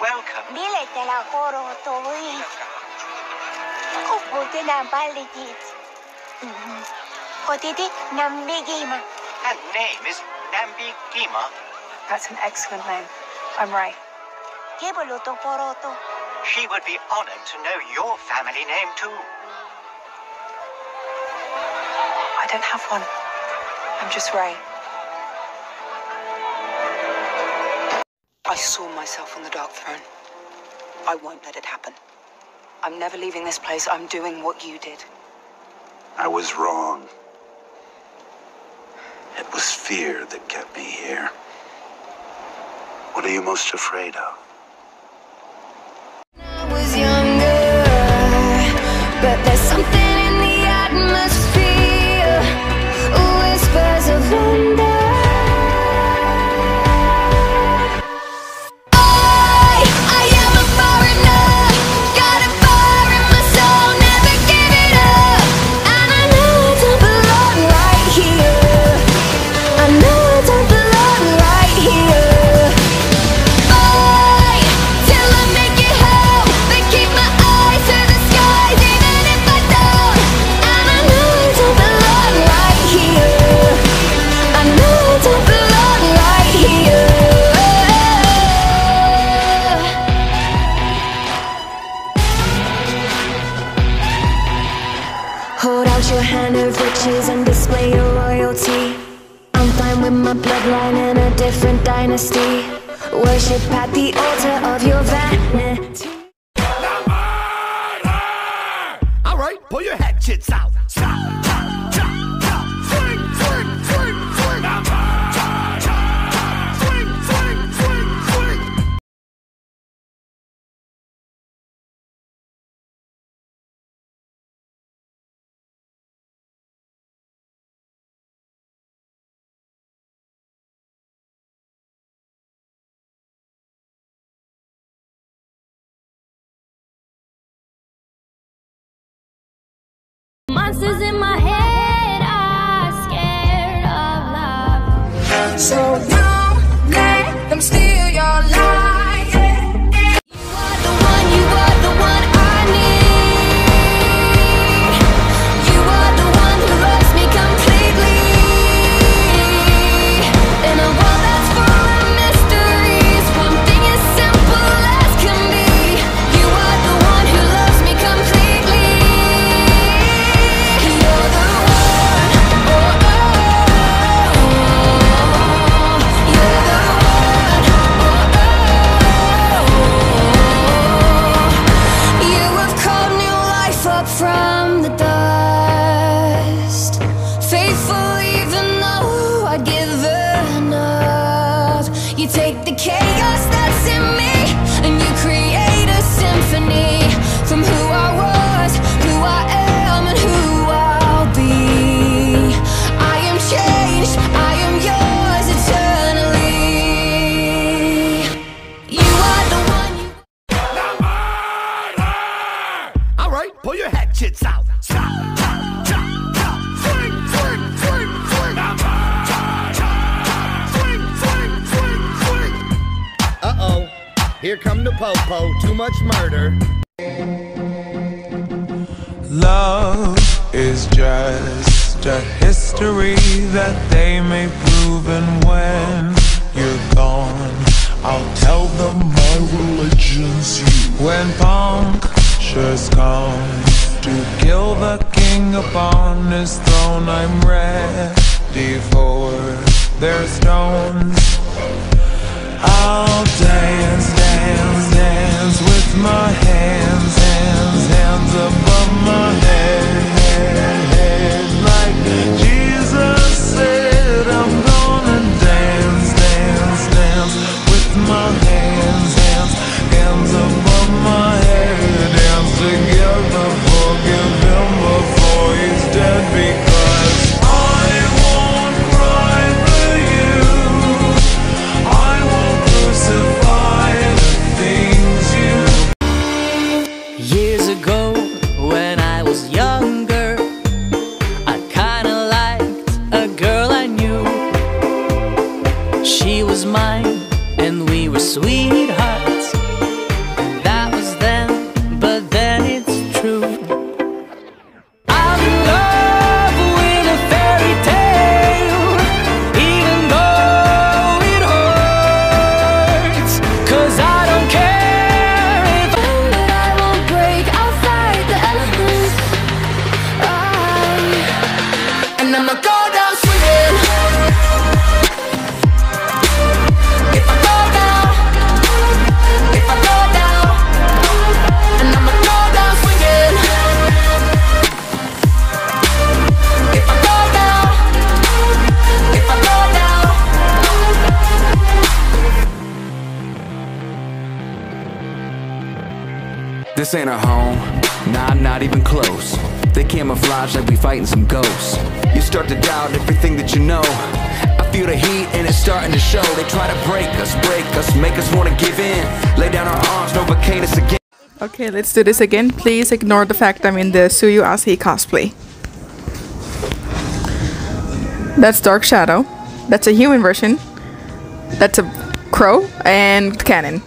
Welcome. Билете на гору готовий. Купуйте нам Her name is Nambi-Gima. That's an excellent name. I'm Ray. to poroto. She would be honored to know your family name too. I don't have one. I'm just Ray. I saw myself on the Dark Throne. I won't let it happen. I'm never leaving this place. I'm doing what you did. I was wrong. It was fear that kept me here. What are you most afraid of? it's out. in my Uh-oh, here come the popo, too much murder. Love is just a history that they may prove and when you're gone, I'll tell them my religion's you. When punctures come to kill the king upon his throne, I'm ready for their stones. I'll dance, dance, dance with my hands, hands, hands above my head. This ain't our home, nah, not even close. They camouflage like we fighting some ghosts. You start to doubt everything that you know. I feel the heat and it's starting to show. They try to break us, break us, make us wanna give in. Lay down our arms, Novocaine us again. Okay, let's do this again. Please ignore the fact I'm in the Suyu Asahi cosplay. That's Dark Shadow. That's a human version. That's a crow and cannon.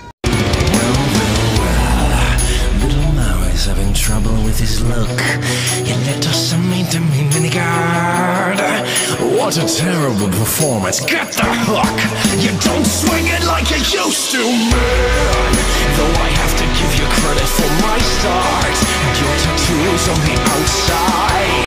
With his look. He let us meet him in Minigard. What a terrible performance. Get the hook. You don't swing it like you used to, man. Though I have to give you credit for my start. Your tattoos on the outside.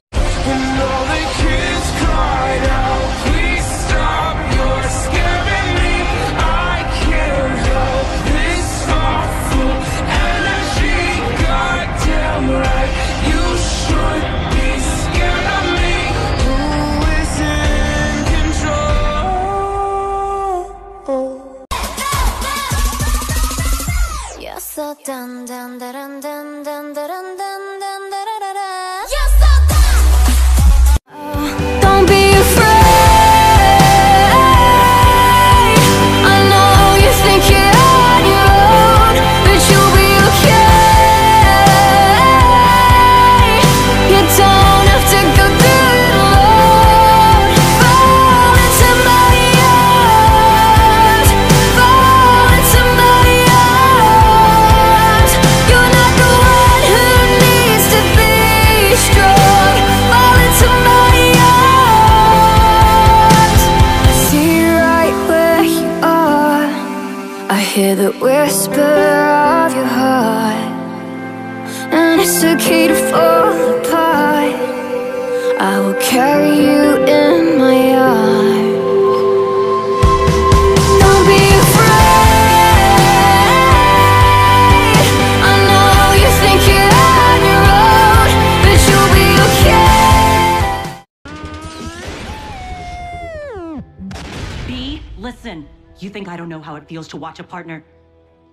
I don't know how it feels to watch a partner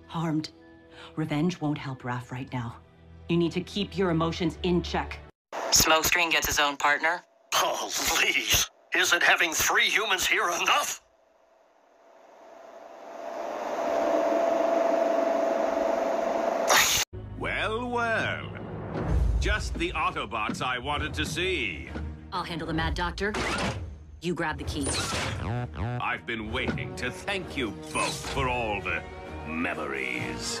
harmed? Revenge won't help Raf right now. You need to keep your emotions in check. Smokescreen gets his own partner. Oh, please. Isn't having three humans here enough? Well, well. Just the Autobots I wanted to see. I'll handle the Mad Doctor. You grab the key. I've been waiting to thank you both for all the memories.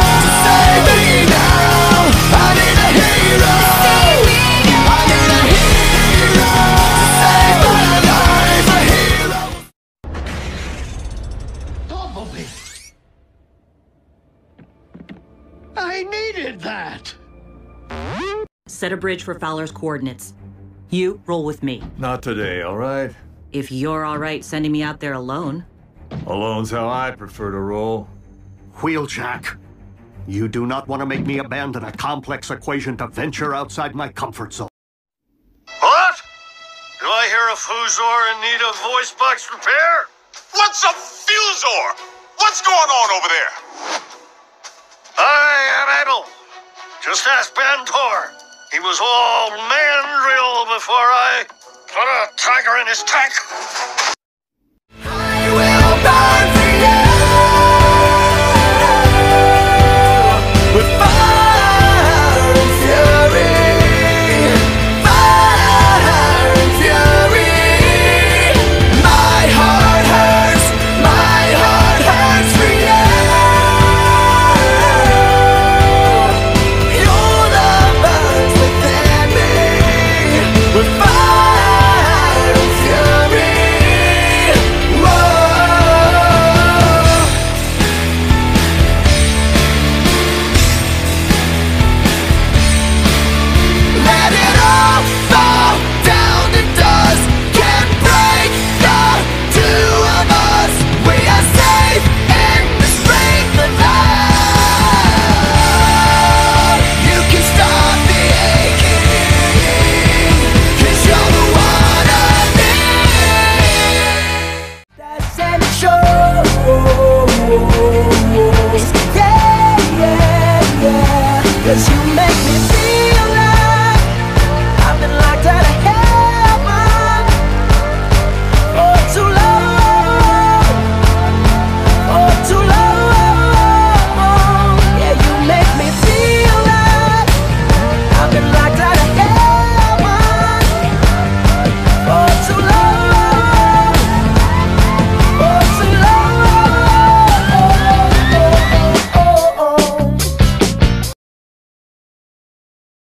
I needed that. Set a bridge for Fowler's coordinates. You roll with me. Not today, all right? If you're all right sending me out there alone. Alone's how I prefer to roll. Wheeljack, you do not want to make me abandon a complex equation to venture outside my comfort zone. What? Do I hear a Fuzor in need of voice box repair? What's a Fuzor? What's going on over there? I am Adel. Just ask Bantor. He was all mandrill before I put a tiger in his tank.